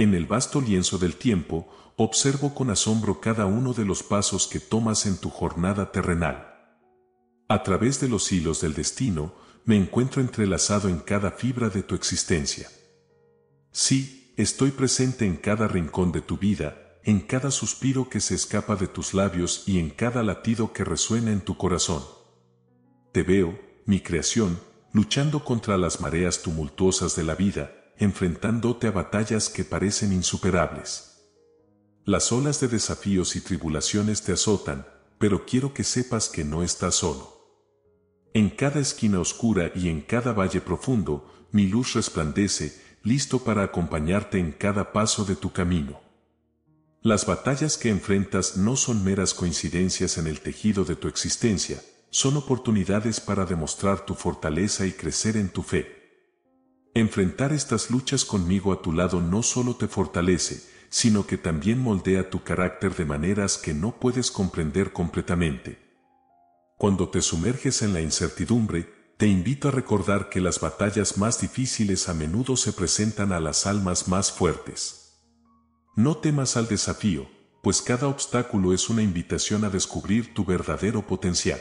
En el vasto lienzo del tiempo, observo con asombro cada uno de los pasos que tomas en tu jornada terrenal. A través de los hilos del destino, me encuentro entrelazado en cada fibra de tu existencia. Sí, estoy presente en cada rincón de tu vida, en cada suspiro que se escapa de tus labios y en cada latido que resuena en tu corazón. Te veo, mi creación, luchando contra las mareas tumultuosas de la vida, enfrentándote a batallas que parecen insuperables. Las olas de desafíos y tribulaciones te azotan, pero quiero que sepas que no estás solo. En cada esquina oscura y en cada valle profundo, mi luz resplandece, listo para acompañarte en cada paso de tu camino. Las batallas que enfrentas no son meras coincidencias en el tejido de tu existencia, son oportunidades para demostrar tu fortaleza y crecer en tu fe. Enfrentar estas luchas conmigo a tu lado no solo te fortalece, sino que también moldea tu carácter de maneras que no puedes comprender completamente. Cuando te sumerges en la incertidumbre, te invito a recordar que las batallas más difíciles a menudo se presentan a las almas más fuertes. No temas al desafío, pues cada obstáculo es una invitación a descubrir tu verdadero potencial.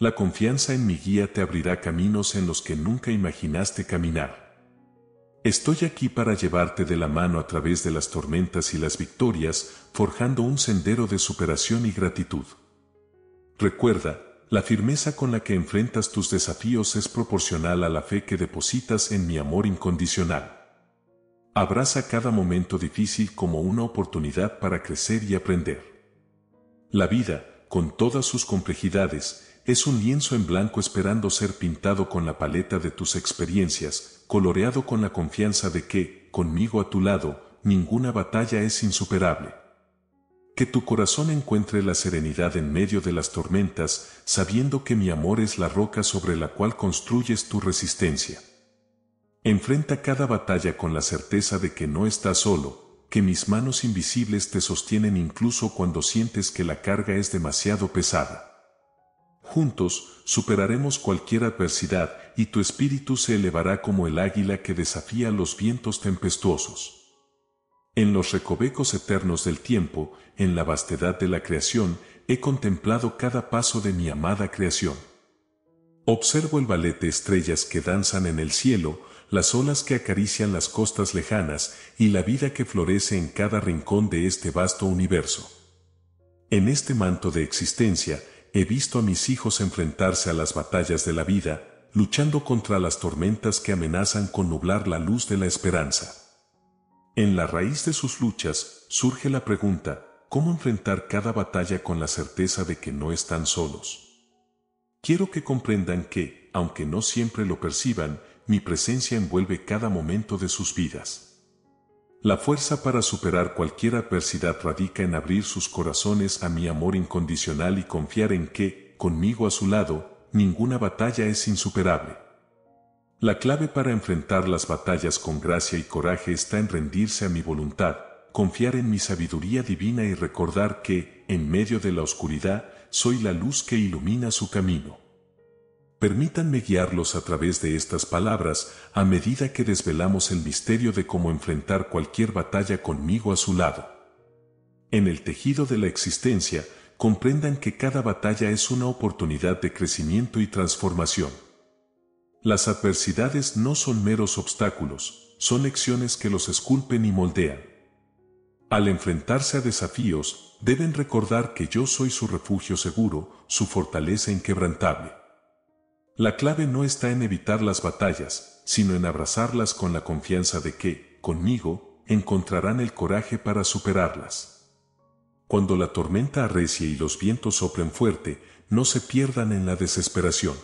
La confianza en mi guía te abrirá caminos en los que nunca imaginaste caminar. Estoy aquí para llevarte de la mano a través de las tormentas y las victorias, forjando un sendero de superación y gratitud. Recuerda, la firmeza con la que enfrentas tus desafíos es proporcional a la fe que depositas en mi amor incondicional. Abraza cada momento difícil como una oportunidad para crecer y aprender. La vida, con todas sus complejidades, es un lienzo en blanco esperando ser pintado con la paleta de tus experiencias, coloreado con la confianza de que, conmigo a tu lado, ninguna batalla es insuperable. Que tu corazón encuentre la serenidad en medio de las tormentas, sabiendo que mi amor es la roca sobre la cual construyes tu resistencia. Enfrenta cada batalla con la certeza de que no estás solo, que mis manos invisibles te sostienen incluso cuando sientes que la carga es demasiado pesada. Juntos superaremos cualquier adversidad y tu espíritu se elevará como el águila que desafía los vientos tempestuosos. En los recovecos eternos del tiempo, en la vastedad de la creación, he contemplado cada paso de mi amada creación. Observo el ballet de estrellas que danzan en el cielo, las olas que acarician las costas lejanas y la vida que florece en cada rincón de este vasto universo. En este manto de existencia, he visto a mis hijos enfrentarse a las batallas de la vida, luchando contra las tormentas que amenazan con nublar la luz de la esperanza. En la raíz de sus luchas surge la pregunta, ¿cómo enfrentar cada batalla con la certeza de que no están solos? Quiero que comprendan que, aunque no siempre lo perciban, mi presencia envuelve cada momento de sus vidas. La fuerza para superar cualquier adversidad radica en abrir sus corazones a mi amor incondicional y confiar en que, conmigo a su lado, ninguna batalla es insuperable. La clave para enfrentar las batallas con gracia y coraje está en rendirse a mi voluntad, confiar en mi sabiduría divina y recordar que, en medio de la oscuridad, soy la luz que ilumina su camino. Permítanme guiarlos a través de estas palabras a medida que desvelamos el misterio de cómo enfrentar cualquier batalla conmigo a su lado. En el tejido de la existencia, comprendan que cada batalla es una oportunidad de crecimiento y transformación. Las adversidades no son meros obstáculos, son lecciones que los esculpen y moldean. Al enfrentarse a desafíos, deben recordar que yo soy su refugio seguro, su fortaleza inquebrantable. La clave no está en evitar las batallas, sino en abrazarlas con la confianza de que, conmigo, encontrarán el coraje para superarlas. Cuando la tormenta arrecie y los vientos soplen fuerte, no se pierdan en la desesperación.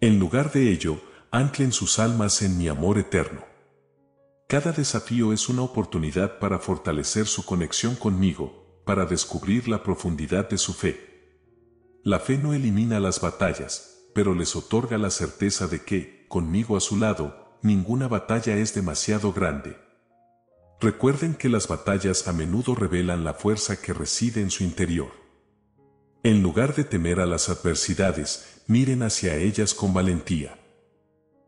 En lugar de ello, anclen sus almas en mi amor eterno. Cada desafío es una oportunidad para fortalecer su conexión conmigo, para descubrir la profundidad de su fe. La fe no elimina las batallas, pero les otorga la certeza de que, conmigo a su lado, ninguna batalla es demasiado grande. Recuerden que las batallas a menudo revelan la fuerza que reside en su interior. En lugar de temer a las adversidades, miren hacia ellas con valentía.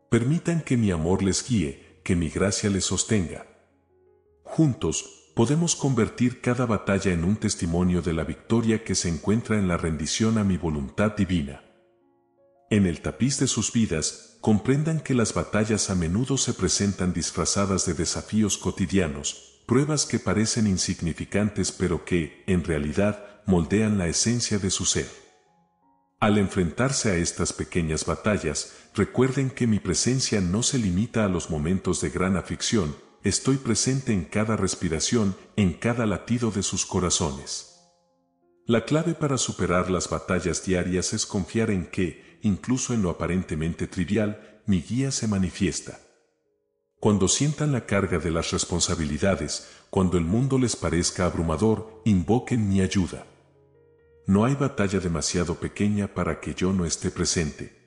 Permitan que mi amor les guíe, que mi gracia les sostenga. Juntos, podemos convertir cada batalla en un testimonio de la victoria que se encuentra en la rendición a mi voluntad divina. En el tapiz de sus vidas, comprendan que las batallas a menudo se presentan disfrazadas de desafíos cotidianos, pruebas que parecen insignificantes pero que, en realidad, moldean la esencia de su ser. Al enfrentarse a estas pequeñas batallas, recuerden que mi presencia no se limita a los momentos de gran aflicción, estoy presente en cada respiración, en cada latido de sus corazones. La clave para superar las batallas diarias es confiar en que, incluso en lo aparentemente trivial, mi guía se manifiesta. Cuando sientan la carga de las responsabilidades, cuando el mundo les parezca abrumador, invoquen mi ayuda. No hay batalla demasiado pequeña para que yo no esté presente.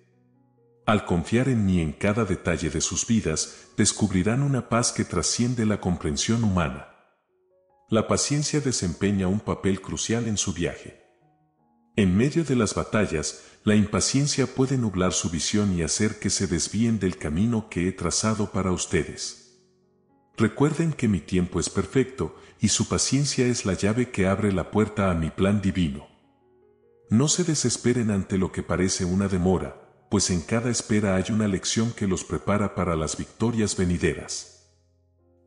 Al confiar en mí en cada detalle de sus vidas, descubrirán una paz que trasciende la comprensión humana. La paciencia desempeña un papel crucial en su viaje. En medio de las batallas, la impaciencia puede nublar su visión y hacer que se desvíen del camino que he trazado para ustedes. Recuerden que mi tiempo es perfecto y su paciencia es la llave que abre la puerta a mi plan divino. No se desesperen ante lo que parece una demora, pues en cada espera hay una lección que los prepara para las victorias venideras.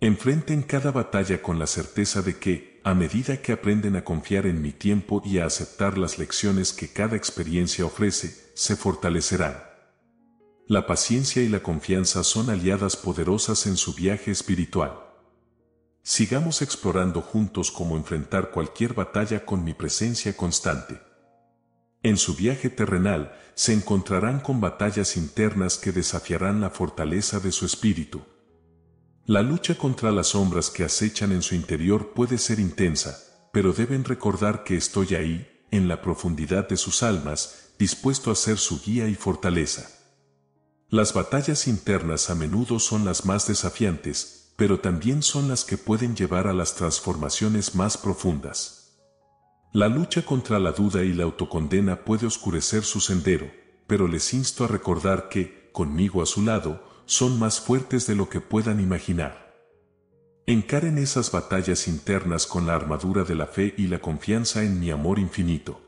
Enfrenten cada batalla con la certeza de que, a medida que aprenden a confiar en mi tiempo y a aceptar las lecciones que cada experiencia ofrece, se fortalecerán. La paciencia y la confianza son aliadas poderosas en su viaje espiritual. Sigamos explorando juntos cómo enfrentar cualquier batalla con mi presencia constante. En su viaje terrenal se encontrarán con batallas internas que desafiarán la fortaleza de su espíritu. La lucha contra las sombras que acechan en su interior puede ser intensa, pero deben recordar que estoy ahí, en la profundidad de sus almas, dispuesto a ser su guía y fortaleza. Las batallas internas a menudo son las más desafiantes, pero también son las que pueden llevar a las transformaciones más profundas. La lucha contra la duda y la autocondena puede oscurecer su sendero, pero les insto a recordar que, conmigo a su lado, son más fuertes de lo que puedan imaginar. Encaren esas batallas internas con la armadura de la fe y la confianza en mi amor infinito.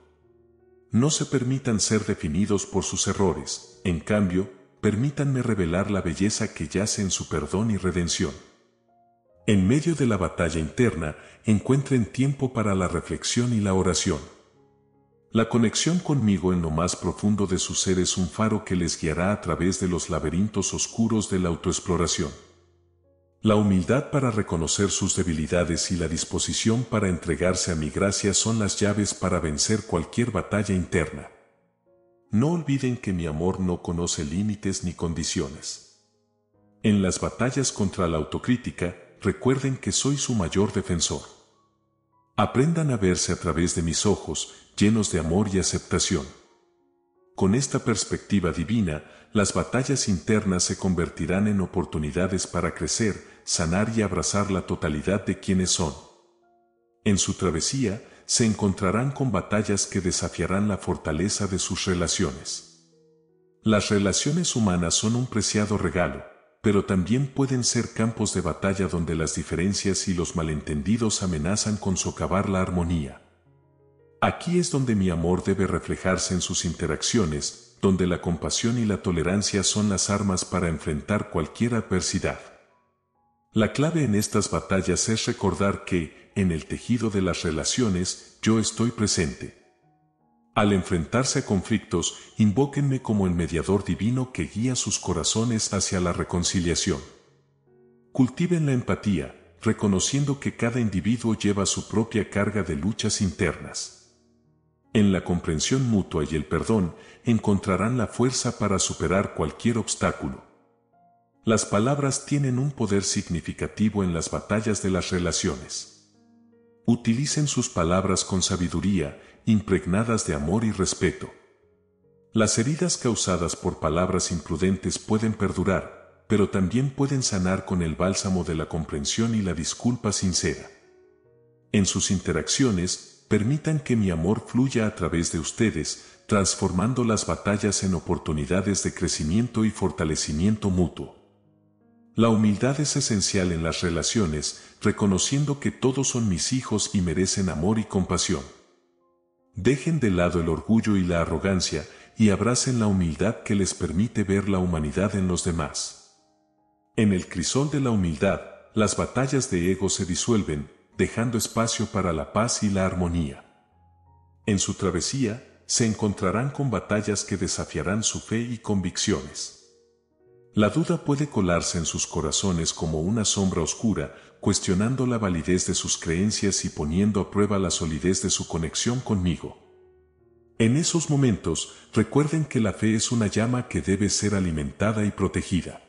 No se permitan ser definidos por sus errores, en cambio, permítanme revelar la belleza que yace en su perdón y redención. En medio de la batalla interna, encuentren tiempo para la reflexión y la oración. La conexión conmigo en lo más profundo de su ser es un faro que les guiará a través de los laberintos oscuros de la autoexploración. La humildad para reconocer sus debilidades y la disposición para entregarse a mi gracia son las llaves para vencer cualquier batalla interna. No olviden que mi amor no conoce límites ni condiciones. En las batallas contra la autocrítica, recuerden que soy su mayor defensor. Aprendan a verse a través de mis ojos, llenos de amor y aceptación. Con esta perspectiva divina, las batallas internas se convertirán en oportunidades para crecer, sanar y abrazar la totalidad de quienes son. En su travesía, se encontrarán con batallas que desafiarán la fortaleza de sus relaciones. Las relaciones humanas son un preciado regalo, pero también pueden ser campos de batalla donde las diferencias y los malentendidos amenazan con socavar la armonía. Aquí es donde mi amor debe reflejarse en sus interacciones, donde la compasión y la tolerancia son las armas para enfrentar cualquier adversidad. La clave en estas batallas es recordar que, en el tejido de las relaciones, yo estoy presente. Al enfrentarse a conflictos, invóquenme como el mediador divino que guía sus corazones hacia la reconciliación. Cultiven la empatía, reconociendo que cada individuo lleva su propia carga de luchas internas. En la comprensión mutua y el perdón encontrarán la fuerza para superar cualquier obstáculo. Las palabras tienen un poder significativo en las batallas de las relaciones. Utilicen sus palabras con sabiduría, impregnadas de amor y respeto. Las heridas causadas por palabras imprudentes pueden perdurar, pero también pueden sanar con el bálsamo de la comprensión y la disculpa sincera. En sus interacciones, Permitan que mi amor fluya a través de ustedes, transformando las batallas en oportunidades de crecimiento y fortalecimiento mutuo. La humildad es esencial en las relaciones, reconociendo que todos son mis hijos y merecen amor y compasión. Dejen de lado el orgullo y la arrogancia y abracen la humildad que les permite ver la humanidad en los demás. En el crisol de la humildad, las batallas de ego se disuelven, dejando espacio para la paz y la armonía. En su travesía, se encontrarán con batallas que desafiarán su fe y convicciones. La duda puede colarse en sus corazones como una sombra oscura, cuestionando la validez de sus creencias y poniendo a prueba la solidez de su conexión conmigo. En esos momentos, recuerden que la fe es una llama que debe ser alimentada y protegida.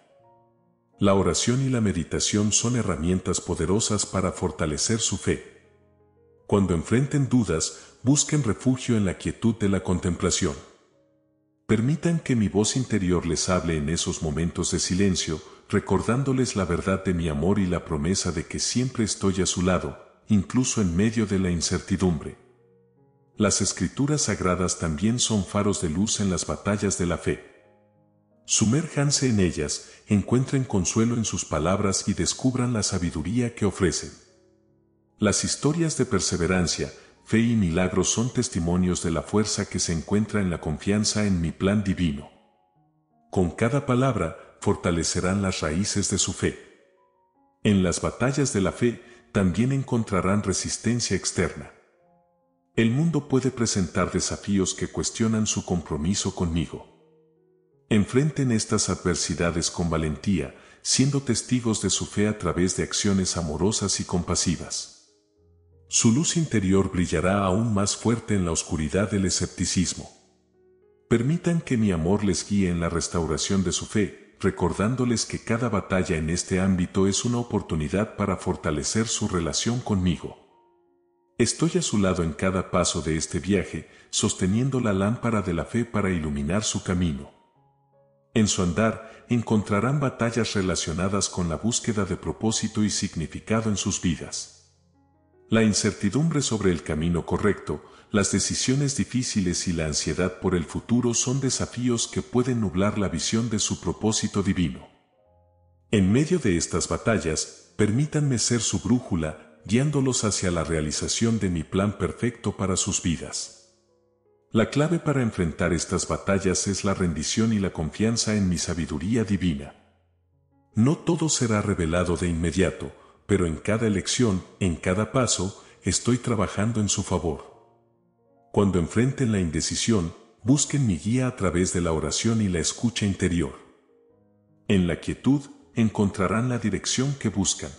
La oración y la meditación son herramientas poderosas para fortalecer su fe. Cuando enfrenten dudas, busquen refugio en la quietud de la contemplación. Permitan que mi voz interior les hable en esos momentos de silencio, recordándoles la verdad de mi amor y la promesa de que siempre estoy a su lado, incluso en medio de la incertidumbre. Las escrituras sagradas también son faros de luz en las batallas de la fe. Sumérjanse en ellas, encuentren consuelo en sus palabras y descubran la sabiduría que ofrecen. Las historias de perseverancia, fe y milagros son testimonios de la fuerza que se encuentra en la confianza en mi plan divino. Con cada palabra, fortalecerán las raíces de su fe. En las batallas de la fe, también encontrarán resistencia externa. El mundo puede presentar desafíos que cuestionan su compromiso conmigo. Enfrenten estas adversidades con valentía, siendo testigos de su fe a través de acciones amorosas y compasivas. Su luz interior brillará aún más fuerte en la oscuridad del escepticismo. Permitan que mi amor les guíe en la restauración de su fe, recordándoles que cada batalla en este ámbito es una oportunidad para fortalecer su relación conmigo. Estoy a su lado en cada paso de este viaje, sosteniendo la lámpara de la fe para iluminar su camino. En su andar encontrarán batallas relacionadas con la búsqueda de propósito y significado en sus vidas. La incertidumbre sobre el camino correcto, las decisiones difíciles y la ansiedad por el futuro son desafíos que pueden nublar la visión de su propósito divino. En medio de estas batallas, permítanme ser su brújula, guiándolos hacia la realización de mi plan perfecto para sus vidas. La clave para enfrentar estas batallas es la rendición y la confianza en mi sabiduría divina. No todo será revelado de inmediato, pero en cada elección, en cada paso, estoy trabajando en su favor. Cuando enfrenten la indecisión, busquen mi guía a través de la oración y la escucha interior. En la quietud, encontrarán la dirección que buscan.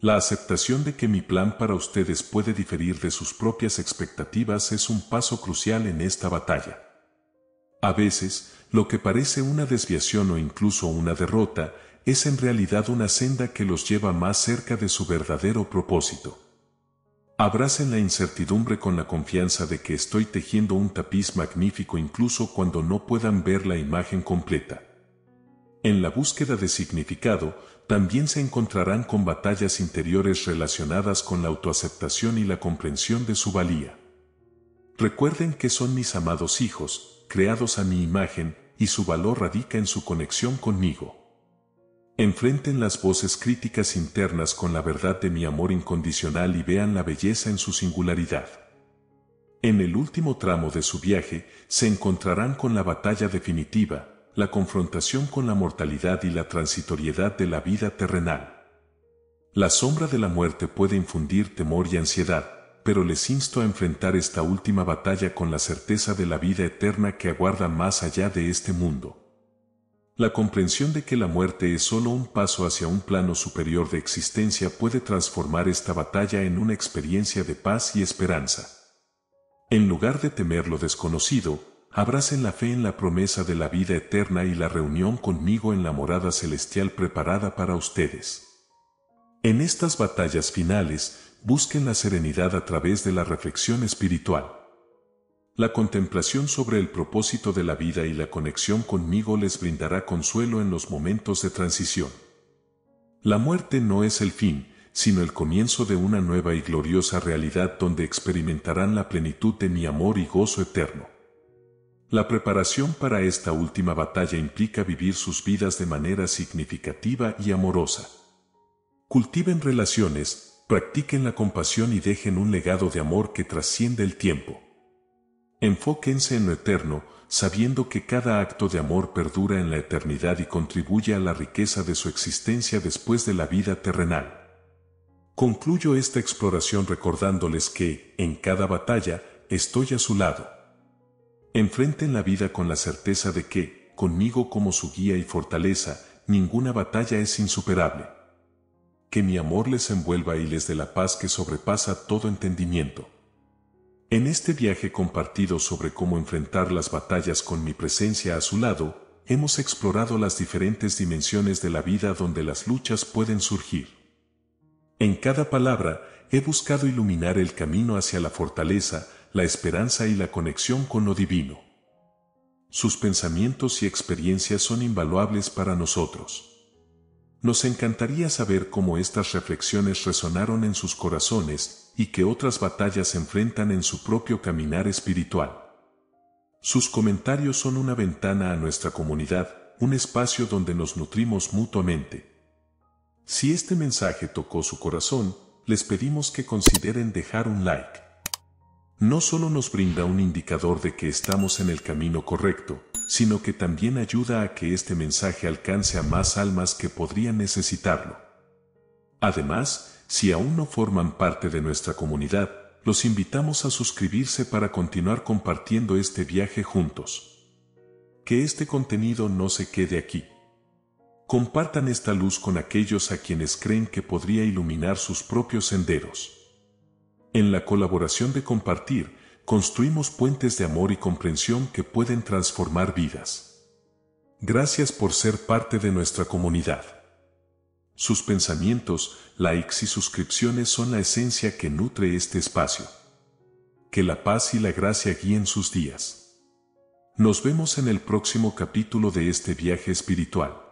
La aceptación de que mi plan para ustedes puede diferir de sus propias expectativas es un paso crucial en esta batalla. A veces, lo que parece una desviación o incluso una derrota, es en realidad una senda que los lleva más cerca de su verdadero propósito. Abracen la incertidumbre con la confianza de que estoy tejiendo un tapiz magnífico incluso cuando no puedan ver la imagen completa. En la búsqueda de significado, también se encontrarán con batallas interiores relacionadas con la autoaceptación y la comprensión de su valía. Recuerden que son mis amados hijos, creados a mi imagen, y su valor radica en su conexión conmigo. Enfrenten las voces críticas internas con la verdad de mi amor incondicional y vean la belleza en su singularidad. En el último tramo de su viaje, se encontrarán con la batalla definitiva, la confrontación con la mortalidad y la transitoriedad de la vida terrenal. La sombra de la muerte puede infundir temor y ansiedad, pero les insto a enfrentar esta última batalla con la certeza de la vida eterna que aguarda más allá de este mundo. La comprensión de que la muerte es solo un paso hacia un plano superior de existencia puede transformar esta batalla en una experiencia de paz y esperanza. En lugar de temer lo desconocido, abracen la fe en la promesa de la vida eterna y la reunión conmigo en la morada celestial preparada para ustedes. En estas batallas finales, busquen la serenidad a través de la reflexión espiritual. La contemplación sobre el propósito de la vida y la conexión conmigo les brindará consuelo en los momentos de transición. La muerte no es el fin, sino el comienzo de una nueva y gloriosa realidad donde experimentarán la plenitud de mi amor y gozo eterno. La preparación para esta última batalla implica vivir sus vidas de manera significativa y amorosa. Cultiven relaciones, practiquen la compasión y dejen un legado de amor que trasciende el tiempo. Enfóquense en lo eterno, sabiendo que cada acto de amor perdura en la eternidad y contribuye a la riqueza de su existencia después de la vida terrenal. Concluyo esta exploración recordándoles que, en cada batalla, estoy a su lado. Enfrenten la vida con la certeza de que, conmigo como su guía y fortaleza, ninguna batalla es insuperable. Que mi amor les envuelva y les dé la paz que sobrepasa todo entendimiento. En este viaje compartido sobre cómo enfrentar las batallas con mi presencia a su lado, hemos explorado las diferentes dimensiones de la vida donde las luchas pueden surgir. En cada palabra, he buscado iluminar el camino hacia la fortaleza, la esperanza y la conexión con lo divino. Sus pensamientos y experiencias son invaluables para nosotros. Nos encantaría saber cómo estas reflexiones resonaron en sus corazones y qué otras batallas enfrentan en su propio caminar espiritual. Sus comentarios son una ventana a nuestra comunidad, un espacio donde nos nutrimos mutuamente. Si este mensaje tocó su corazón, les pedimos que consideren dejar un like. No solo nos brinda un indicador de que estamos en el camino correcto, sino que también ayuda a que este mensaje alcance a más almas que podrían necesitarlo. Además, si aún no forman parte de nuestra comunidad, los invitamos a suscribirse para continuar compartiendo este viaje juntos. Que este contenido no se quede aquí. Compartan esta luz con aquellos a quienes creen que podría iluminar sus propios senderos. En la colaboración de compartir, construimos puentes de amor y comprensión que pueden transformar vidas. Gracias por ser parte de nuestra comunidad. Sus pensamientos, likes y suscripciones son la esencia que nutre este espacio. Que la paz y la gracia guíen sus días. Nos vemos en el próximo capítulo de este viaje espiritual.